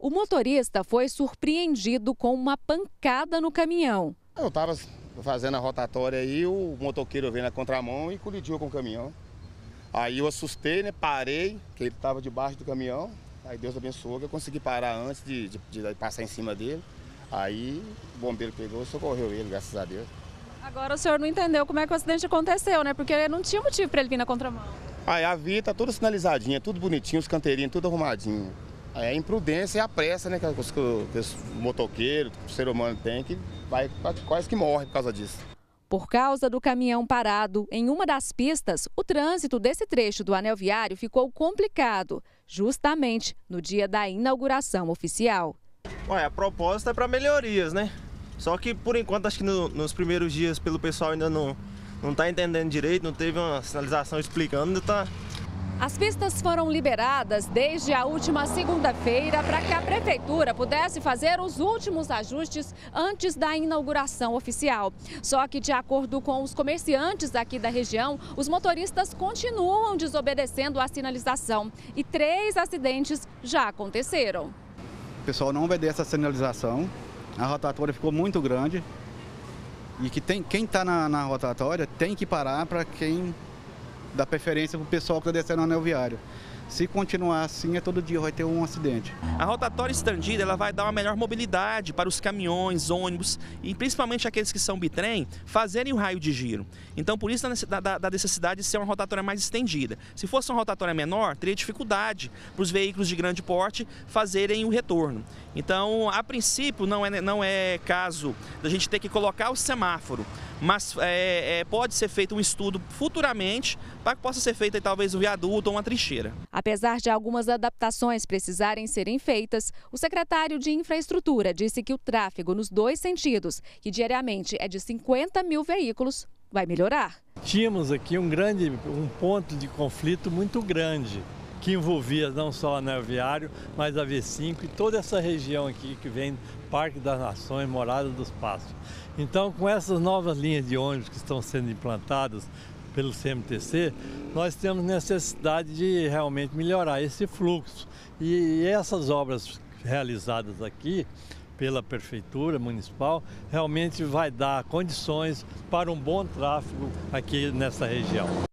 O motorista foi surpreendido com uma pancada no caminhão. Eu estava fazendo a rotatória aí, o motoqueiro veio na contramão e colidiu com o caminhão. Aí eu assustei, né? Parei, que ele estava debaixo do caminhão. Aí Deus abençoou que eu consegui parar antes de, de, de passar em cima dele. Aí o bombeiro pegou e socorreu ele, graças a Deus. Agora o senhor não entendeu como é que o acidente aconteceu, né? Porque não tinha motivo para ele vir na contramão. Aí a via tá toda sinalizadinha, tudo bonitinho, os canteirinhos, tudo arrumadinho. É a imprudência e a pressa, né, que os, que os motoqueiros, que o ser humano tem, que vai quase que morre por causa disso. Por causa do caminhão parado em uma das pistas, o trânsito desse trecho do anel viário ficou complicado, justamente no dia da inauguração oficial. Ué, a proposta é para melhorias, né? Só que por enquanto acho que no, nos primeiros dias pelo pessoal ainda não não está entendendo direito, não teve uma sinalização explicando, ainda está as pistas foram liberadas desde a última segunda-feira para que a prefeitura pudesse fazer os últimos ajustes antes da inauguração oficial. Só que, de acordo com os comerciantes aqui da região, os motoristas continuam desobedecendo a sinalização e três acidentes já aconteceram. O pessoal não obedece a sinalização, a rotatória ficou muito grande e que tem, quem está na, na rotatória tem que parar para quem dá preferência para o pessoal que está descendo no anel viário. Se continuar assim, é todo dia vai ter um acidente. A rotatória estendida ela vai dar uma melhor mobilidade para os caminhões, ônibus e principalmente aqueles que são bitrem fazerem o raio de giro. Então, por isso da, da, da necessidade de ser uma rotatória mais estendida. Se fosse uma rotatória menor, teria dificuldade para os veículos de grande porte fazerem o retorno. Então, a princípio, não é, não é caso da gente ter que colocar o semáforo, mas é, é, pode ser feito um estudo futuramente para que possa ser feito talvez um viaduto ou uma trincheira. Apesar de algumas adaptações precisarem serem feitas, o secretário de Infraestrutura disse que o tráfego nos dois sentidos, que diariamente é de 50 mil veículos, vai melhorar. Tínhamos aqui um grande um ponto de conflito muito grande que envolvia não só o anel viário, mas a V5 e toda essa região aqui que vem Parque das Nações, Morada dos Passos. Então, com essas novas linhas de ônibus que estão sendo implantadas pelo CMTC, nós temos necessidade de realmente melhorar esse fluxo. E essas obras realizadas aqui pela Prefeitura Municipal realmente vai dar condições para um bom tráfego aqui nessa região.